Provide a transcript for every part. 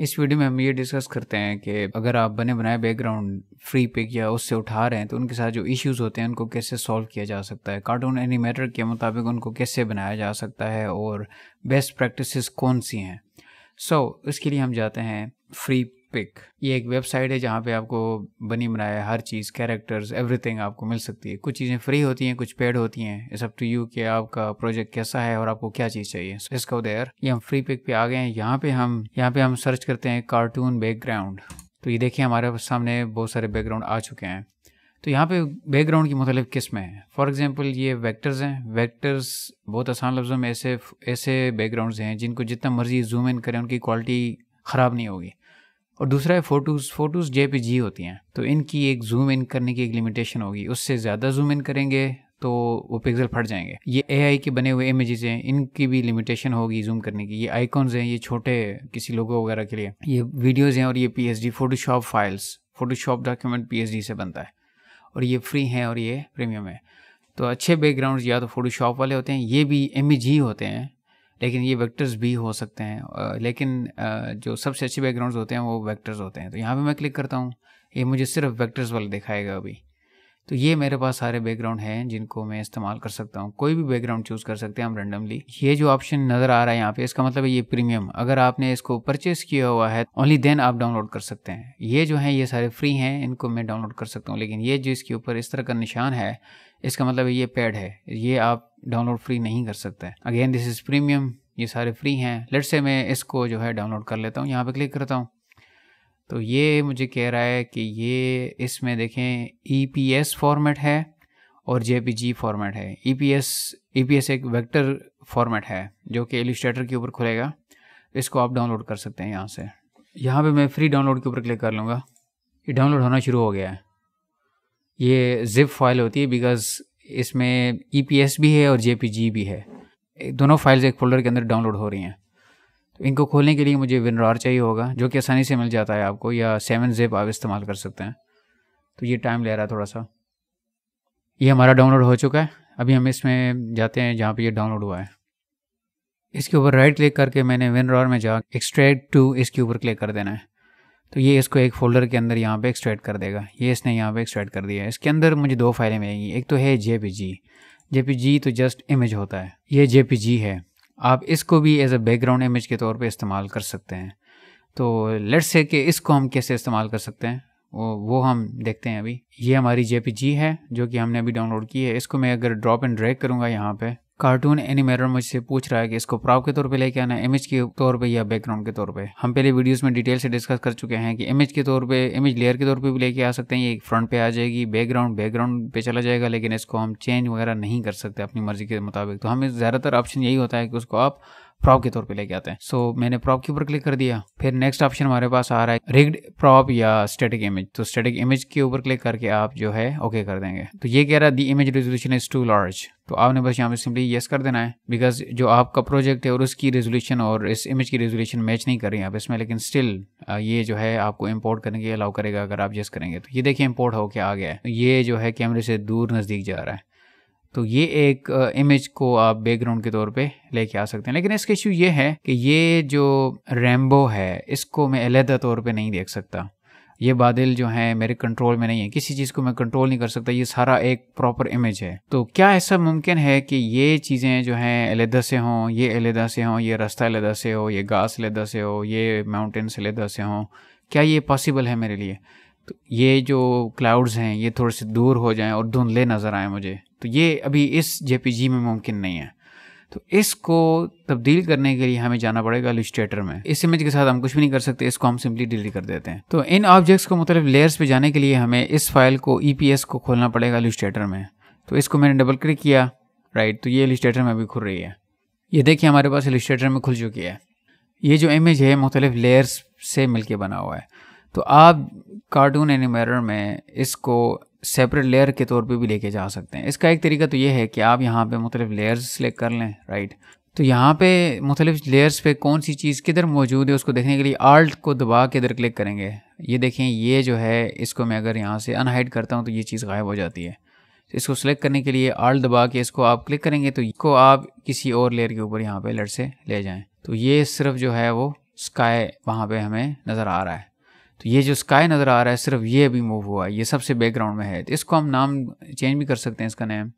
इस वीडियो में हम ये डिस्कस करते हैं कि अगर आप बने बनाए बैकग्राउंड फ्री पिक या उससे उठा रहे हैं तो उनके साथ जो इश्यूज़ होते हैं उनको कैसे सॉल्व किया जा सकता है? कार्टून एनिमेटर के मुताबिक उनको कैसे बनाया जा सकता है? और बेस्ट प्रैक्टिसेस कौन सी हैं? सो so, इसके लिए हम जाते हैं फ्री पिक ये एक वेबसाइट है जहाँ पे आपको बनी बनाया हर चीज़ कैरेक्टर्स एवरीथिंग आपको मिल सकती है। कुछ चीज़ें फ्री होती हैं, कुछ पेड होती हैं। इट्स अप टू यू कि आपका प्रोजेक्ट कैसा है और आपको क्या चीज़ चाहिए। इसका उदयर ये हम फ्री पिक पे आ गए हैं। यहाँ पे हम, यहाँ पे हम सर्च करते हैं कार्टून बैकग्राउंड तो ये देखिए हमारे सामने बहुत सारे बैकग्राउंड आ चुके हैं। तो यहाँ पे बैकग्राउंड की मुख्तलिफ़ किस्में हैं? फॉर एग्जांपल ये वेक्टर्स हैं। वेक्टर्स बहुत आसान लफ्ज़ों में ऐसे ऐसे बैकग्राउंड्स हैं जिनको जितना मर्ज़ी जूम इन करें, उनकी क्वालिटी ख़राब नहीं होगी। और दूसरा है फ़ोटोज़ फ़ोटोज़ जे होती हैं। तो इनकी एक जूम इन करने की एक लिमिटेशन होगी। उससे ज़्यादा जूम इन करेंगे तो वो पिक्सल फट जाएँगे। ये एआई के बने हुए इमेजेस हैं, इनकी भी लिमिटेशन होगी जूम करने की। ये आइकॉन्स हैं, ये छोटे किसी लोगों वगैरह के लिए। ये वीडियोज़ हैं और ये P H Photoshop files Photoshop document P H D से बनता है। और ये फ्री हैं और ये प्रीमियम है। तो अच्छे बैकग्राउंड या तो फोटोशॉप वाले होते हैं, ये भी एम ही होते हैं। लेकिन ये वेक्टर्स भी हो सकते हैं लेकिन जो सबसे अच्छे बैकग्राउंड्स होते हैं वो वेक्टर्स होते हैं। तो यहाँ पे मैं क्लिक करता हूँ। ये मुझे सिर्फ़ वेक्टर्स वाले दिखाएगा अभी। तो ये मेरे पास सारे बैकग्राउंड हैं जिनको मैं इस्तेमाल कर सकता हूँ। कोई भी बैकग्राउंड चूज़ कर सकते हैं हम रेंडमली ये जो ऑप्शन नज़र आ रहा है यहाँ पे, इसका मतलब है ये प्रीमियम अगर आपने इसको परचेस किया हुआ है ओनली देन आप डाउनलोड कर सकते हैं। ये जो है, ये सारे फ्री हैं, इनको मैं डाउनलोड कर सकता हूँ। लेकिन ये जो इसके ऊपर इस तरह का निशान है, इसका मतलब ये पेड है। ये आप डाउनलोड फ्री नहीं कर सकते। अगेन दिस इज़ प्रीमियम ये सारे फ्री हैं। लेट से मैं इसको जो है डाउनलोड कर लेता हूँ। यहाँ पे क्लिक करता हूँ। तो ये मुझे कह रहा है कि ये इसमें देखें ई पी एस फॉर्मेट है और जे पी जी फॉर्मेट है। ई ई पी एस एक वेक्टर फॉर्मेट है जो कि एलिस्ट्रेटर के ऊपर खुलेगा। इसको आप डाउनलोड कर सकते हैं यहाँ से। यहाँ पे मैं फ्री डाउनलोड के ऊपर क्लिक कर लूँगा। ये डाउनलोड होना शुरू हो गया है। ये जिप फ़ाइल होती है बिकॉज़ इसमें ई पी एस भी है और जे पी जी भी है। दोनों फाइल्स एक फोल्डर के अंदर डाउनलोड हो रही हैं। इनको खोलने के लिए मुझे विनरार चाहिए होगा, जो कि आसानी से मिल जाता है आपको, या सेवन जेप आप इस्तेमाल कर सकते हैं। तो ये टाइम ले रहा है थोड़ा सा ये हमारा डाउनलोड हो चुका है। अभी हम इसमें जाते हैं जहाँ पे ये डाउनलोड हुआ है। इसके ऊपर राइट क्लिक करके मैंने विनरार में जा एक्सट्रैक्ट टू इसके ऊपर क्लिक कर देना है। तो ये इसको एक फोल्डर के अंदर यहाँ पे एक्सट्रैक्ट कर देगा। ये इसने यहाँ पे एक्सट्रैक्ट कर दिया है। इसके अंदर मुझे दो फाइलें मिलेंगी। एक तो है J P G J P G तो जस्ट इमेज होता है। ये जे पी जी है। आप इसको भी एज अ बैकग्राउंड इमेज के तौर पे इस्तेमाल कर सकते हैं। तो लेट्स से कि इसको हम कैसे इस्तेमाल कर सकते हैं? वो वो हम देखते हैं अभी। ये हमारी जेपीजी है, जो कि हमने अभी डाउनलोड की है। इसको मैं अगर ड्रॉप एंड ड्रैग करूँगा यहाँ पे कार्टून एनिमेटर मुझसे पूछ रहा है कि इसको प्राव के तौर पे लेके आना इमेज के तौर पे या बैकग्राउंड के तौर पे। हम पहले वीडियोस में डिटेल से डिस्कस कर चुके हैं कि इमेज के तौर पे इमेज लेयर के तौर पे भी लेके आ सकते हैं। ये फ्रंट पे आ जाएगी बैकग्राउंड बैकग्राउंड पे चला जाएगा, लेकिन इसको हम चेंज वगैरह नहीं कर सकते अपनी मर्ज़ी के मुताबिक। तो हमें ज़्यादातर ऑप्शन यही होता है कि उसको आप प्रॉप के तौर पे लेके आते हैं। सो so, मैंने प्रॉप के ऊपर क्लिक कर दिया। फिर नेक्स्ट ऑप्शन हमारे पास आ रहा है रिग्ड प्रॉप या स्टेटिक इमेज तो स्टेटिक इमेज के ऊपर क्लिक करके आप जो है ओके okay कर देंगे। तो ये कह रहा है the image resolution is too large तो आपने बस यहाँ पे सिंपली येस कर देना है। बिकॉज़ जो आपका प्रोजेक्ट है और उसकी रेजोल्यूशन और इस इमेज की रेजोल्यूशन मैच नहीं कर रही है आप इसमें लेकिन स्टिल ये जो है आपको इम्पोर्ट करने के अलाउ करेगा अगर आप येस करेंगे। तो ये देखिए इम्पोर्ट होके आ गया है। ये जो है कैमरे से दूर नज़दीक जा रहा है। तो ये एक इमेज को आप बैकग्राउंड के तौर पे लेके आ सकते हैं। लेकिन इसका इशू ये है कि ये जो रैम्बो है, इसको मैं अलहदा तौर पे नहीं देख सकता। ये बादल जो हैं, मेरे कंट्रोल में नहीं है। किसी चीज़ को मैं कंट्रोल नहीं कर सकता। ये सारा एक प्रॉपर इमेज है। तो क्या ऐसा मुमकिन है कि ये चीज़ें जो हैं, अलहदा से हों, ये अलहदा से हों, ये रास्ता अलहदा से हो, ये घास अलहदा से हो, ये माउंटेन्स अलहदा से हों, क्या ये पॉसिबल है मेरे लिए? तो ये जो क्लाउड्स हैं, ये थोड़े से दूर हो जाएँ और धुंधले नज़र आए मुझे। तो ये अभी इस जेपीजी में मुमकिन नहीं है। तो इसको तब्दील करने के लिए हमें जाना पड़ेगा इलिस्ट्रेटर में। इस इमेज के साथ हम कुछ भी नहीं कर सकते, इसको हम सिंपली डिलीट कर देते हैं। तो इन ऑब्जेक्ट्स को मतलब लेयर्स पे जाने के लिए हमें इस फ़ाइल को ई e को खोलना पड़ेगा इलिस्ट्रेटर में। तो इसको मैंने डबल क्लिक किया राइट तो ये इलिस्ट्रेटर में अभी खुल रही है। ये देखिए हमारे पास इलिस्ट्रेटर में खुल चुकी है। ये जो इमेज है मुख्तलिफ़ लेयर्स से मिलके बना हुआ है। तो आप कार्टून एनिमेटर में इसको सेपरेट लेयर के तौर पे भी लेके जा सकते हैं। इसका एक तरीका तो ये है कि आप यहाँ पे मुख्तलिफ़ लेयर्स सेलेक्ट कर लें राइट तो यहाँ पे मुख्तलिफ़ लेयर्स पे कौन सी चीज़ किधर मौजूद है, उसको देखने के लिए आल्ट को दबा के इधर क्लिक करेंगे। ये देखें, ये जो है, इसको मैं अगर यहाँ से अनहाइड करता हूँ तो ये चीज़ गायब हो जाती है। तो इसको सेलेक्ट करने के लिए आल्ट दबा के इसको आप क्लिक करेंगे तो इसको आप किसी और लेयर के ऊपर यहाँ पे लड़ से ले जाएँ। तो ये सिर्फ़ जो है वो स्काई वहाँ पे हमें नज़र आ रहा है। तो ये जो स्काई नज़र आ रहा है, सिर्फ़ ये अभी मूव हुआ है, ये सबसे बैकग्राउंड में है। तो इसको हम नाम चेंज भी कर सकते हैं इसका नेम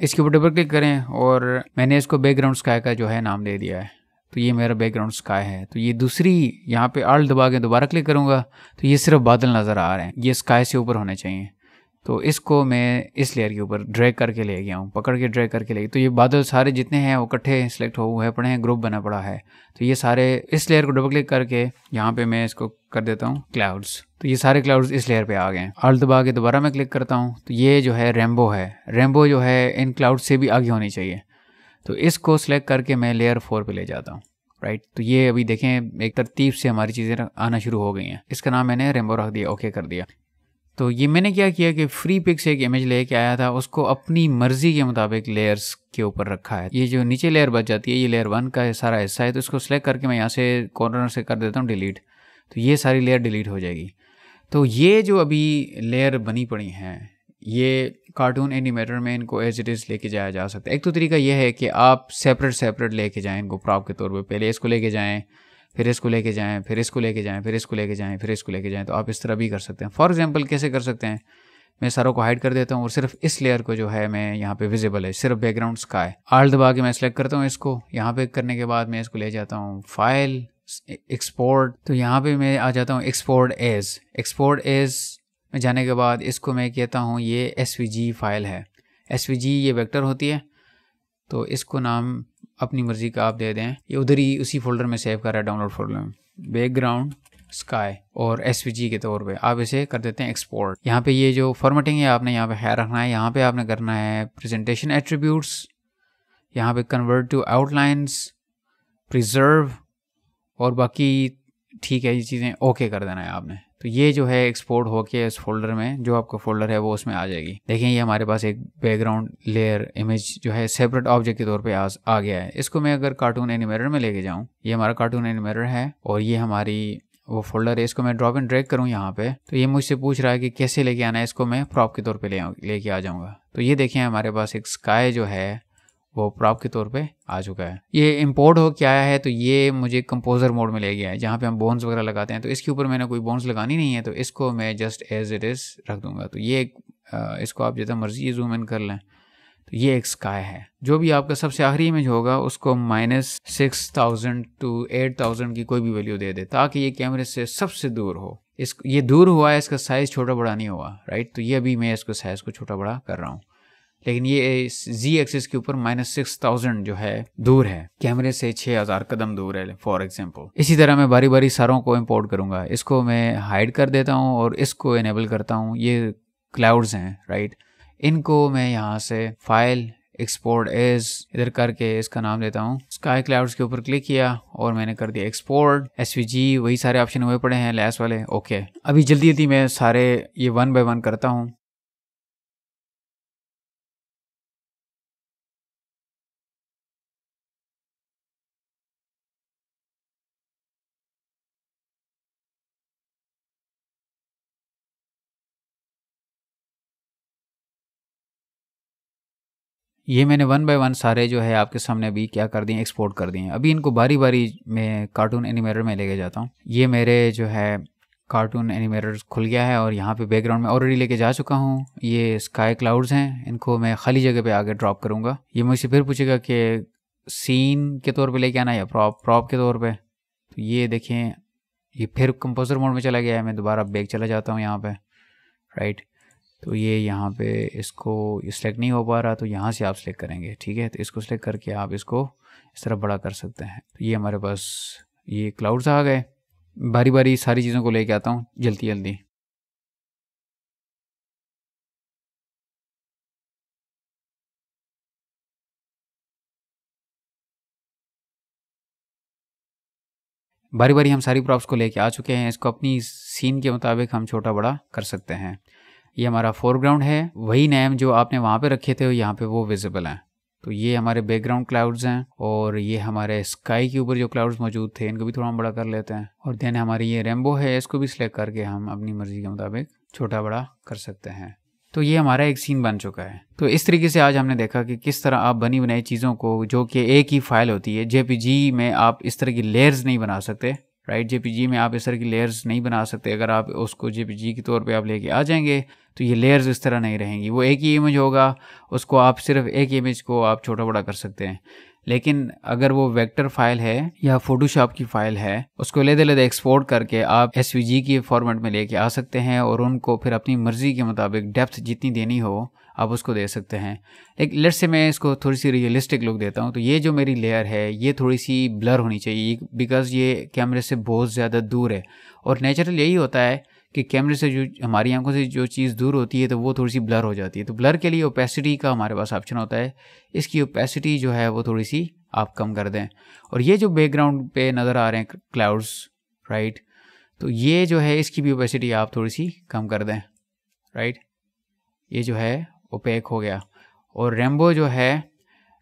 इसके ऊपर डबल क्लिक करें और मैंने इसको बैकग्राउंड स्काई का जो है नाम दे दिया है। तो ये मेरा बैकग्राउंड स्काई है। तो ये दूसरी यहाँ पे आल दबा के दोबारा क्लिक करूँगा तो ये सिर्फ़ बादल नज़र आ रहे हैं। ये स्काई से ऊपर होने चाहिए। तो इसको मैं इस लेयर के ऊपर ड्रैग करके ले गया हूँ, पकड़ के ड्रैग करके ले तो ये बादल सारे जितने हैं वो इकट्ठे सेलेक्ट हो, हुए पड़े हैं ग्रुप बना पड़ा है। तो ये सारे इस लेयर को डबल क्लिक करके यहाँ पे मैं इसको कर देता हूँ क्लाउड्स तो ये सारे क्लाउड्स इस लेयर पे आ गए आल दबा के दोबारा मैं क्लिक करता हूँ तो ये जो है रेम्बो है। रेम्बो जो है इन क्लाउड से भी आगे होनी चाहिए। तो इसको सिलेक्ट करके मैं लेयर फोर पर ले जाता हूँ राइट तो ये अभी देखें, एक तरतीब से हमारी चीज़ें आना शुरू हो गई हैं। इसका नाम मैंने रेम्बो रख दिया ओके कर दिया। तो ये मैंने क्या किया कि फ्री पिक से एक इमेज लेके आया था, उसको अपनी मर्ज़ी के मुताबिक लेयर्स के ऊपर रखा है। ये जो नीचे लेयर बच जाती है, ये लेयर वन का सारा हिस्सा है तो इसको सेलेक्ट करके मैं यहाँ से कॉर्नर से कर देता हूँ डिलीट तो ये सारी लेयर डिलीट हो जाएगी। तो ये जो अभी लेयर बनी पड़ी हैं, ये कार्टून एनिमेटर में इनको एज इट इज़ लेके जाया जा सकता है। एक तो तरीका यह है कि आप सेपरेट सेपरेट लेके जाएँ इनको प्रॉप के तौर पे। पहले इसको लेके जाएँ फिर इसको लेके जाएँ, फिर इसको लेके जाएँ, फिर इसको लेके जाएँ, फिर इसको लेके जाएँ तो आप इस तरह भी कर सकते हैं। फॉर एग्जांपल कैसे कर सकते हैं? मैं सारों को हाइड कर देता हूँ और सिर्फ़ इस लेयर को जो है मैं यहाँ पे विजिबल है। सिर्फ़ बैकग्राउंड स्काई आल दबा के मैं सेलेक्ट करता हूँ इसको। यहाँ पे करने के बाद मैं इसको ले जाता हूँ। फ़ाइल एक्सपोर्ट तो यहाँ पे मैं आ जाता हूँ एक्सपोर्ट एज एक्सपोर्ट एज में जाने के बाद इसको मैं कहता हूँ ये एसवीजी फ़ाइल है। एसवीजी ये वेक्टर होती है। तो इसको नाम अपनी मर्ज़ी का आप दे दें। ये उधर ही उसी फोल्डर में सेव कर रहा है डाउनलोड फोल्डर में। बैकग्राउंड, स्काई और एस के तौर पे। आप इसे कर देते हैं एक्सपोर्ट यहाँ पे ये जो फॉर्मेटिंग है, आपने यहाँ पे है रखना है। यहाँ पे आपने करना है प्रेजेंटेशन एट्रीब्यूट्स यहाँ पे कन्वर्ट टू आउटलाइंस प्रिजर्व और बाकी ठीक है ये चीज़ें ओके कर देना है आपने। तो ये जो है एक्सपोर्ट होके इस फोल्डर में जो आपका फोल्डर है वो उसमें आ जाएगी। देखें ये हमारे पास एक बैकग्राउंड लेयर इमेज जो है सेपरेट ऑब्जेक्ट के तौर पे आ, आ गया है। इसको मैं अगर कार्टून एनिमेटर में लेके जाऊँ ये हमारा कार्टून एनिमेटर है और ये हमारी वो फोल्डर है इसको मैं ड्रॉप एंड ड्रैग करूँ यहाँ पे। तो ये मुझसे पूछ रहा है कि कैसे लेके आना है इसको मैं प्रॉप के तौर पे ले लेके आ जाऊँगा। तो ये देखें हमारे पास एक स्काई जो है वो प्रॉप के तौर पे आ चुका है। ये इम्पोर्ट हो क्या आया है तो ये मुझे कंपोजर मोड में ले गया है, जहाँ पे हम बोन्स वगैरह लगाते हैं। तो इसके ऊपर मैंने कोई बोन्स लगानी नहीं है तो इसको मैं जस्ट एज इट इज़ रख दूँगा। तो ये इसको आप जितना मर्ज़ी जूम इन कर लें। तो ये एक स्काई है। जो भी आपका सबसे आखिरी इमेज होगा, उसको minus six thousand to eight thousand की कोई भी वैल्यू दे दे, ताकि ये कैमरे से सबसे दूर हो। इस, ये दूर हुआ है, इसका साइज़ छोटा बड़ा नहीं हुआ राइट तो ये अभी मैं इसको साइज़ को छोटा बड़ा कर रहा हूँ। लेकिन ये जी एक्सिस के ऊपर माइनस सिक्स थाउज़ेंड जो है, दूर है। कैमरे से छः हज़ार कदम दूर है फॉर एग्ज़ाम्पल इसी तरह मैं बारी बारी सारों को इम्पोर्ट करूँगा। इसको मैं हाइड कर देता हूँ और इसको इनेबल करता हूँ। ये क्लाउड्स हैं राइट इनको मैं यहाँ से फ़ाइल एक्सपोर्ट एज इधर करके इसका नाम देता हूँ। स्काई क्लाउड्स के ऊपर क्लिक किया और मैंने कर दिया एक्सपोर्ट एस वही सारे ऑप्शन हुए पड़े हैं लैस वाले। ओके अभी जल्दी जल्दी मैं सारे ये वन बाय वन करता हूँ। ये मैंने वन बाय वन सारे जो है आपके सामने अभी क्या कर दिए एक्सपोर्ट कर दिए अभी इनको बारी बारी मैं कार्टून एनिमेटर में लेके जाता हूँ। ये मेरे जो है कार्टून एनिमेटर खुल गया है और यहाँ पे बैकग्राउंड में ऑलरेडी लेके जा चुका हूँ। ये स्काई क्लाउड्स हैं, इनको मैं खाली जगह पे आगे ड्रॉप करूँगा। ये मुझसे फिर पूछेगा कि सीन के तौर पे लेके आना या प्रॉप प्रॉप के तौर पे। तो ये देखें, ये फिर कंपोजर मोड में चला गया है, मैं दोबारा बैग चला जाता हूँ यहाँ पे राइट तो ये यहाँ पे इसको सिलेक्ट नहीं हो पा रहा तो यहाँ से आप सिलेक्ट करेंगे, ठीक है? तो इसको सिलेक्ट करके आप इसको इस तरह बड़ा कर सकते हैं। तो ये हमारे पास ये क्लाउड्स आ गए। बारी बारी सारी चीज़ों को लेके आता हूँ, जल्दी जल्दी। बारी बारी हम सारी प्रॉप्स को लेके आ चुके हैं। इसको अपनी सीन के मुताबिक हम छोटा बड़ा कर सकते हैं। ये हमारा फोरग्राउंड है। वही नेम जो आपने वहाँ पे रखे थे, यहाँ पे वो विजिबल हैं। तो ये हमारे बैकग्राउंड क्लाउड्स हैं और ये हमारे स्काई के ऊपर जो क्लाउड्स मौजूद थे, इनको भी थोड़ा बड़ा कर लेते हैं। और देन हमारी ये रेम्बो है, इसको भी सिलेक्ट करके हम अपनी मर्ज़ी के मुताबिक छोटा बड़ा कर सकते हैं। तो ये हमारा एक सीन बन चुका है। तो इस तरीके से आज हमने देखा कि किस तरह आप बनी बनाई चीज़ों को, जो कि एक ही फ़ाइल होती है जेपीजी में आप इस तरह की लेयर्स नहीं बना सकते। राइट जेपीजी में आप इस तरह की लेयर्स नहीं बना सकते। अगर आप उसको जेपीजी के तौर पे आप लेके आ जाएँगे तो ये लेयर्स इस तरह नहीं रहेंगी। वो एक ही इमेज होगा, उसको आप सिर्फ़ एक इमेज को आप छोटा बड़ा कर सकते हैं। लेकिन अगर वो वेक्टर फ़ाइल है या फोटोशॉप की फ़ाइल है, उसको लेदे लेदे एक्सपोर्ट करके आप एस के फॉर्मेट में लेके आ सकते हैं और उनको फिर अपनी मर्ज़ी के मुताबिक डेप्थ जितनी देनी हो आप उसको दे सकते हैं। एक लेट से मैं इसको थोड़ी सी रियलिस्टिक लुक देता हूँ तो ये जो मेरी लेयर है, ये थोड़ी सी ब्लर होनी चाहिए बिकॉज़ ये कैमरे से बहुत ज़्यादा दूर है। और नेचुरल यही होता है कि कैमरे से जो, हमारी आँखों से जो चीज़ दूर होती है तो वो थोड़ी सी ब्लर हो जाती है। तो ब्लर के लिए ओपेसिटी का हमारे पास ऑप्शन होता है। इसकी ओपेसिटी जो है, वो थोड़ी सी आप कम कर दें। और ये जो बैकग्राउंड पे नज़र आ रहे हैं क्लाउड्स राइट तो ये जो है, इसकी भी ओपेसिटी आप थोड़ी सी कम कर दें राइट ये जो है ओपेक हो गया। और रेम्बो जो है,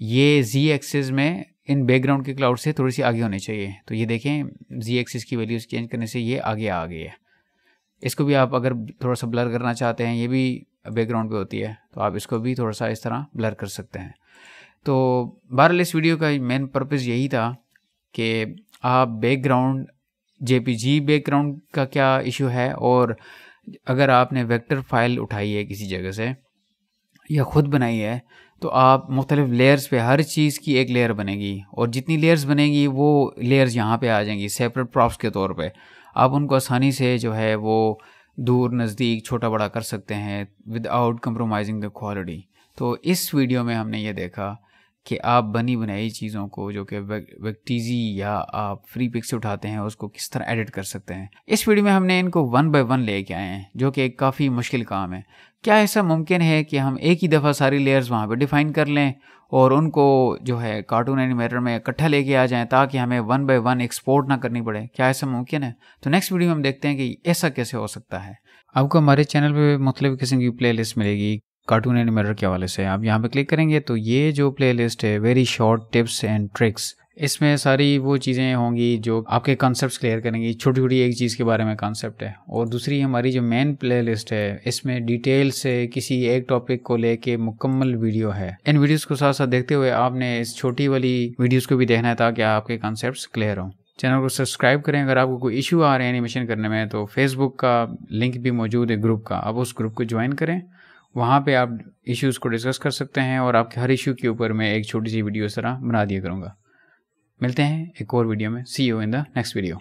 ये जी एक्सिस में इन बैकग्राउंड के क्लाउड से थोड़ी सी आगे होनी चाहिए। तो ये देखें जी एक्सिस की वैल्यूज़ चेंज करने से ये आगे आ गई है। इसको भी आप अगर थोड़ा सा ब्लर करना चाहते हैं, ये भी बैकग्राउंड पे होती है। तो आप इसको भी थोड़ा सा इस तरह ब्लर कर सकते हैं। तो बहरहाल इस वीडियो का मेन पर्पज़ यही था कि आप बैकग्राउंड जेपीजी बैकग्राउंड का क्या इशू है? और अगर आपने वेक्टर फ़ाइल उठाई है किसी जगह से या ख़ुद बनाई है तो आप मुख्तलिफ़ लेयर्स पे हर चीज़ की एक लेयर बनेगी और जितनी लेयर्स बनेगी वो लेयर्स यहाँ पे आ जाएँगी सेपरेट प्रॉप्स के तौर पे। आप उनको आसानी से जो है वो दूर, नज़दीक छोटा बड़ा कर सकते हैं विदाउट कंप्रोमाइजिंग द क्वालिटी तो इस वीडियो में हमने ये देखा कि आप बनी बनाई चीज़ों को जो कि वेक्टीजी या आप फ्री पिक से उठाते हैं, उसको किस तरह एडिट कर सकते हैं। इस वीडियो में हमने इनको वन बाय वन लेके आए हैं, जो कि एक काफ़ी मुश्किल काम है। क्या ऐसा मुमकिन है कि हम एक ही दफ़ा सारी लेयर्स वहाँ पे डिफ़ाइन कर लें और उनको जो है कार्टून एनिमेटर में इकट्ठा लेके आ जाएँ ताकि हमें वन बाय वन एक्सपोर्ट ना करनी पड़े? क्या ऐसा मुमकिन है? तो नेक्स्ट वीडियो में हम देखते हैं कि ऐसा कैसे हो सकता है। आपको हमारे चैनल पे मुख्तलिफ़ किस्म की प्ले मिलेगी कार्टून एनिमेटर के हवाले से। आप यहाँ पे क्लिक करेंगे तो ये जो प्लेलिस्ट है very short tips and tricks इसमें सारी वो चीज़ें होंगी जो आपके कॉन्सेप्ट क्लियर करेंगी। छोटी छोटी एक चीज़ के बारे में कॉन्सेप्ट है। और दूसरी हमारी जो मेन प्लेलिस्ट है, इसमें डिटेल से किसी एक टॉपिक को लेके मुकम्मल वीडियो है। इन वीडियोस को साथ साथ देखते हुए आपने इस छोटी वाली वीडियोस को भी देखना है ताकि आपके कॉन्सेप्ट क्लियर हों। चैनल को सब्सक्राइब करें। अगर आपको कोई इशू आ रहे हैं एनिमेशन करने में तो फेसबुक का लिंक भी मौजूद है ग्रुप का। आप उस ग्रुप को ज्वाइन करें। वहाँ पे आप इश्यूज़ को डिस्कस कर सकते हैं और आपके हर इशू के ऊपर मैं एक छोटी सी वीडियो इस तरह बना दिया करूँगा। मिलते हैं एक और वीडियो में. See you in the next video